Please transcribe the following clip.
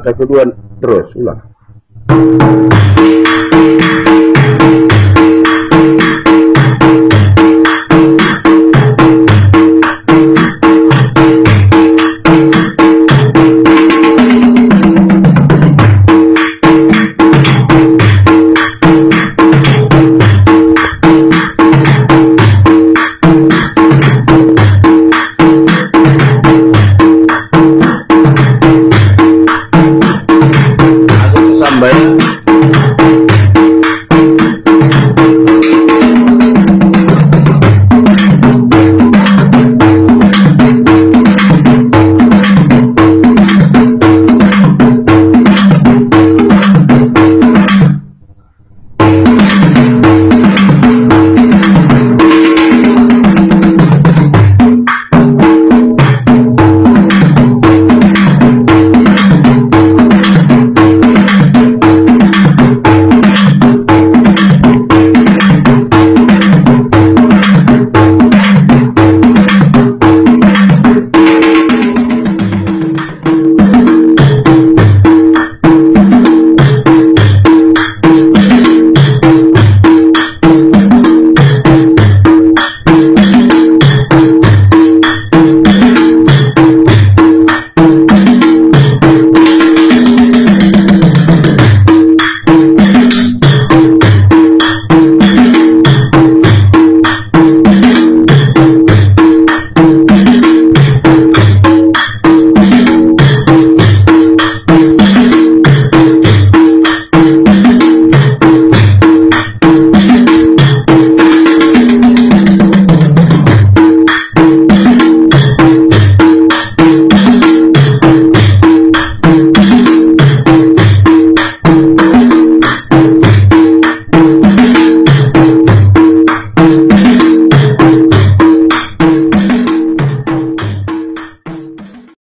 satu kedua dua terus ulang.